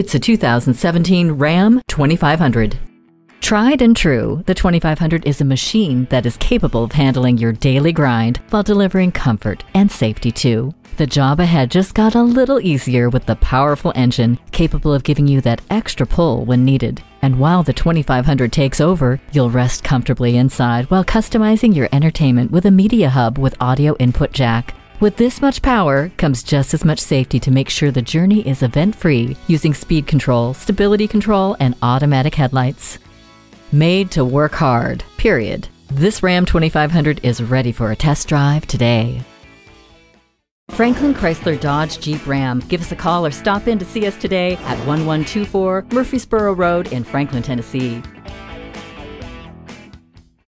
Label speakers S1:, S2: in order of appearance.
S1: It's a 2017 Ram 2500. Tried and true, the 2500 is a machine that is capable of handling your daily grind while delivering comfort and safety too. The job ahead just got a little easier with the powerful engine capable of giving you that extra pull when needed. And while the 2500 takes over, you'll rest comfortably inside while customizing your entertainment with a media hub with audio input jack. With this much power comes just as much safety to make sure the journey is event free using speed control, stability control, and automatic headlights. Made to work hard, period. This Ram 2500 is ready for a test drive today. Franklin Chrysler Dodge Jeep Ram. Give us a call or stop in to see us today at 1124 Murfreesboro Road in Franklin, Tennessee.